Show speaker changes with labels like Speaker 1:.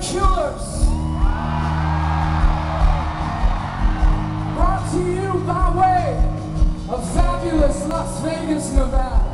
Speaker 1: Killers. Brought to you by way of fabulous Las Vegas, Nevada.